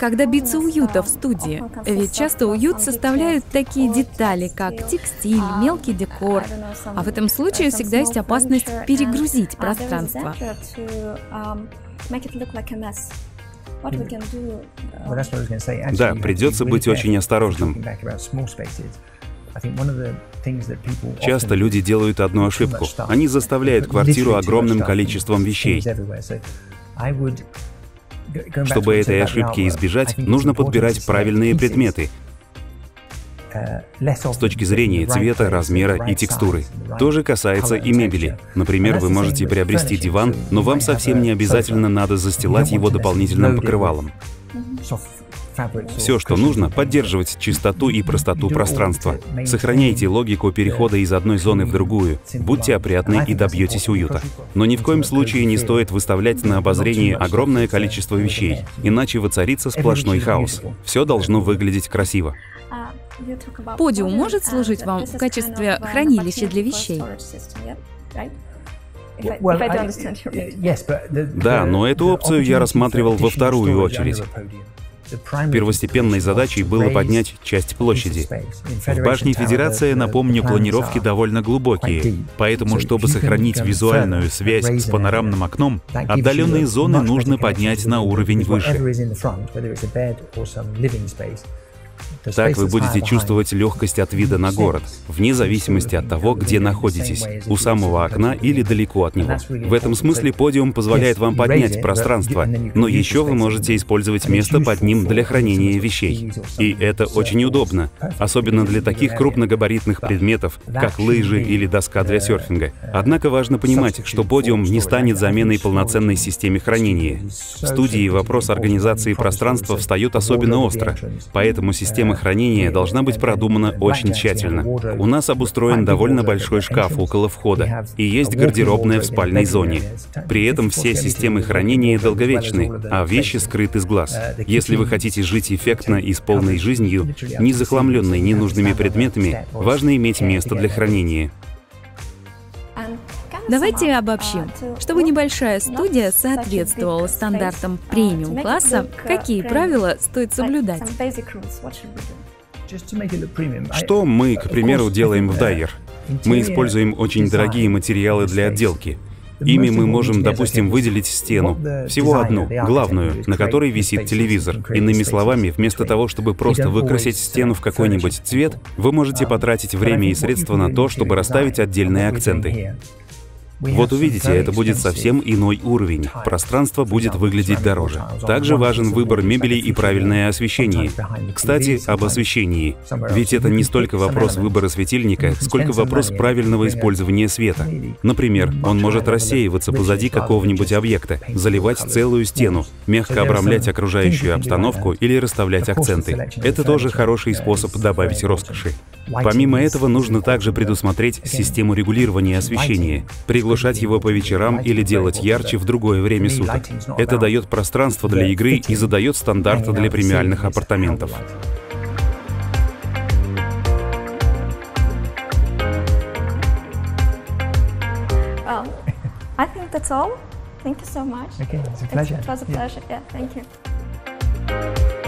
Как добиться уюта в студии? Ведь часто уют составляют такие детали, как текстиль, мелкий декор. А в этом случае всегда есть опасность перегрузить пространство. Да, придется быть очень осторожным. Часто люди делают одну ошибку. Они заставляют квартиру огромным количеством вещей. Чтобы этой ошибки избежать, нужно подбирать правильные предметы с точки зрения цвета, размера и текстуры. То же касается и мебели. Например, вы можете приобрести диван, но вам совсем не обязательно надо застилать его дополнительным покрывалом. Все, что нужно, поддерживать чистоту и простоту пространства. Сохраняйте логику перехода из одной зоны в другую. Будьте опрятны и добьетесь уюта. Но ни в коем случае не стоит выставлять на обозрение огромное количество вещей, иначе воцарится сплошной хаос. Все должно выглядеть красиво. Подиум может служить вам в качестве хранилища для вещей? Да, но эту опцию я рассматривал во вторую очередь. Первостепенной задачей было поднять часть площади. В башне Федерация, напомню, планировки довольно глубокие, поэтому, чтобы сохранить визуальную связь с панорамным окном, отдаленные зоны нужно поднять на уровень выше. Так вы будете чувствовать легкость от вида на город, вне зависимости от того, где находитесь, у самого окна или далеко от него. В этом смысле подиум позволяет вам поднять пространство, но еще вы можете использовать место под ним для хранения вещей. И это очень удобно, особенно для таких крупногабаритных предметов, как лыжи или доска для серфинга. Однако важно понимать, что подиум не станет заменой полноценной системе хранения. В студии вопрос организации пространства встает особенно остро, поэтому система Система хранения должна быть продумана очень тщательно. У нас обустроен довольно большой шкаф около входа, и есть гардеробная в спальной зоне. При этом все системы хранения долговечны, а вещи скрыты с глаз. Если вы хотите жить эффектно и с полной жизнью, не захламленной ненужными предметами, важно иметь место для хранения. Давайте обобщим. Чтобы небольшая студия соответствовала стандартам премиум-класса, какие правила стоит соблюдать? Что мы, к примеру, делаем в Дайер? Мы используем очень дорогие материалы для отделки. Ими мы можем, допустим, выделить стену, всего одну, главную, на которой висит телевизор. Иными словами, вместо того, чтобы просто выкрасить стену в какой-нибудь цвет, вы можете потратить время и средства на то, чтобы расставить отдельные акценты. Вот увидите, это будет совсем иной уровень. Пространство будет выглядеть дороже. Также важен выбор мебели и правильное освещение. Кстати, об освещении. Ведь это не столько вопрос выбора светильника, сколько вопрос правильного использования света. Например, он может рассеиваться позади какого-нибудь объекта, заливать целую стену, мягко обрамлять окружающую обстановку или расставлять акценты. Это тоже хороший способ добавить роскоши. Помимо этого, нужно также предусмотреть систему регулирования освещения, приглушать его по вечерам или делать ярче в другое время суток. Это дает пространство для игры и задает стандарты для премиальных апартаментов. I think that's all. Thank you so much. Okay, it's a pleasure. It was a pleasure. Yeah, yeah thank you.